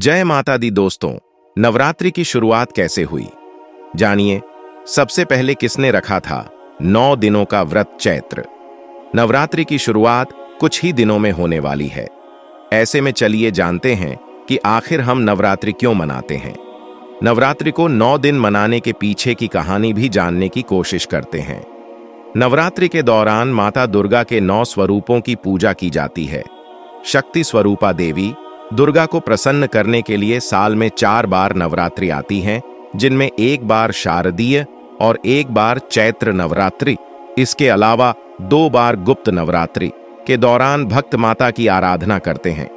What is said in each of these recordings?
जय माता दी दोस्तों, नवरात्रि की शुरुआत कैसे हुई? जानिए, सबसे पहले किसने रखा था नौ दिनों का व्रत चैत्र? नवरात्रि की शुरुआत कुछ ही दिनों में होने वाली है। ऐसे में चलिए जानते हैं कि आखिर हम नवरात्रि क्यों मनाते हैं। नवरात्रि को नौ दिन मनाने के पीछे की कहानी भी जानने की कोशिश करते हैं। नवरात्रि के दौरान माता दुर्गा के नौ स्वरूपों की पूजा की जाती है। शक्ति स्वरूपा देवी दुर्गा को प्रसन्न करने के लिए साल में चार बार नवरात्रि आती हैं, जिनमें एक बार शारदीय और एक बार चैत्र नवरात्रि। इसके अलावा दो बार गुप्त नवरात्रि के दौरान भक्त माता की आराधना करते हैं।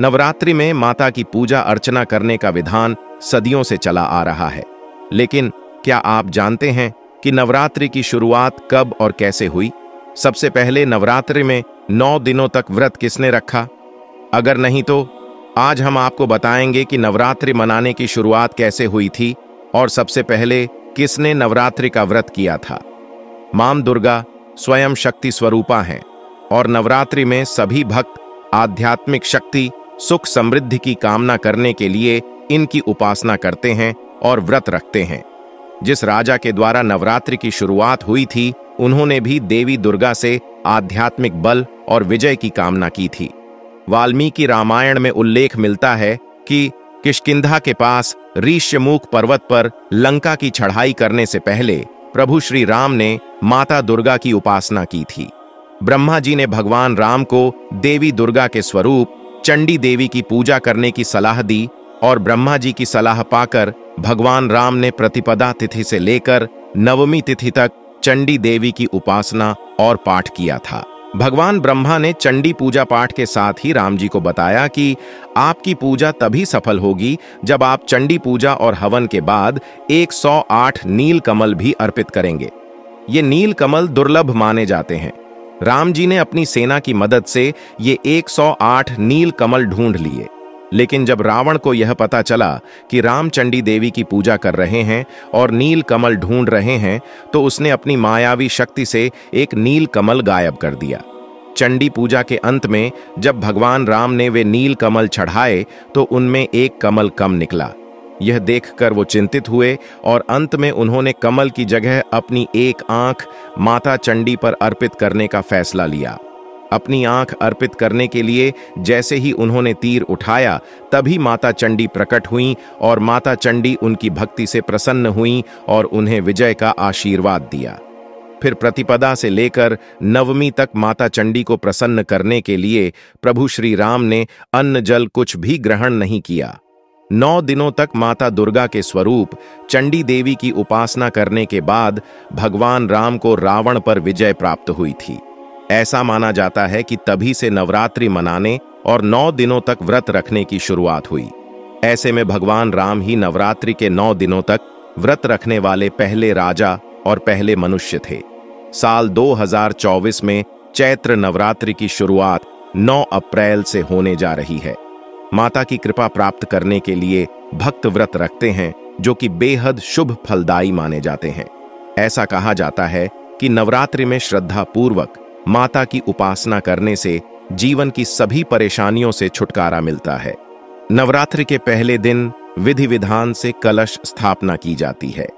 नवरात्रि में माता की पूजा अर्चना करने का विधान सदियों से चला आ रहा है। लेकिन क्या आप जानते हैं कि नवरात्रि की शुरुआत कब और कैसे हुई? सबसे पहले नवरात्रि में नौ दिनों तक व्रत किसने रखा? अगर नहीं तो आज हम आपको बताएँगे कि नवरात्रि मनाने की शुरुआत कैसे हुई थी और सबसे पहले किसने नवरात्रि का व्रत किया था। माम दुर्गा स्वयं शक्ति स्वरूपा हैं और नवरात्रि में सभी भक्त आध्यात्मिक शक्ति, सुख समृद्धि की कामना करने के लिए इनकी उपासना करते हैं और व्रत रखते हैं। जिस राजा के द्वारा नवरात्रि की शुरुआत हुई थी, उन्होंने भी देवी दुर्गा से आध्यात्मिक बल और विजय की कामना की थी। वाल्मीकि रामायण में उल्लेख मिलता है कि किशकिंधा के पास ऋष्यमुख पर्वत पर लंका की चढ़ाई करने से पहले प्रभु श्री राम ने माता दुर्गा की उपासना की थी। ब्रह्मा जी ने भगवान राम को देवी दुर्गा के स्वरूप, चंडी देवी की पूजा करने की सलाह दी और ब्रह्मा जी की सलाह पाकर भगवान राम ने प्रतिपदा तिथि से लेकर नवमी तिथि तक चंडी देवी की उपासना और पाठ किया था। भगवान ब्रह्मा ने चंडी पूजा पाठ के साथ ही राम जी को बताया कि आपकी पूजा तभी सफल होगी जब आप चंडी पूजा और हवन के बाद 108 नील कमल भी अर्पित करेंगे। ये नील कमल दुर्लभ माने जाते हैं। राम जी ने अपनी सेना की मदद से ये 108 नील कमल ढूंढ लिए। लेकिन जब रावण को यह पता चला कि रामचंडी देवी की पूजा कर रहे हैं और नील कमल ढूंढ रहे हैं तो उसने अपनी मायावी शक्ति से एक नील कमल गायब कर दिया। चंडी पूजा के अंत में जब भगवान राम ने वे नील कमल चढ़ाए तो उनमें एक कमल कम निकला। यह देखकर वो चिंतित हुए और अंत में उन्होंने कमल की जगह अपनी एक आँख माता चंडी पर अर्पित करने का फैसला लिया। अपनी आँख अर्पित करने के लिए जैसे ही उन्होंने तीर उठाया, तभी माता चंडी प्रकट हुई और माता चंडी उनकी भक्ति से प्रसन्न हुई और उन्हें विजय का आशीर्वाद दिया। फिर प्रतिपदा से लेकर नवमी तक माता चंडी को प्रसन्न करने के लिए प्रभु श्री राम ने अन्न जल कुछ भी ग्रहण नहीं किया। नौ दिनों तक माता दुर्गा के स्वरूप, चंडी देवी की उपासना करने के बाद भगवान राम को रावण पर विजय प्राप्त हुई थी। ऐसा माना जाता है कि तभी से नवरात्रि मनाने और नौ दिनों तक व्रत रखने की शुरुआत हुई। ऐसे में भगवान राम ही नवरात्रि के नौ दिनों तक व्रत रखने वाले पहले राजा और पहले मनुष्य थे। साल 2024 में चैत्र नवरात्रि की शुरुआत 9 अप्रैल से होने जा रही है। माता की कृपा प्राप्त करने के लिए भक्त व्रत रखते हैं, जो कि बेहद शुभ फलदायी माने जाते हैं। ऐसा कहा जाता है कि नवरात्रि में श्रद्धा पूर्वक माता की उपासना करने से जीवन की सभी परेशानियों से छुटकारा मिलता है। नवरात्रि के पहले दिन विधि विधान से कलश स्थापना की जाती है।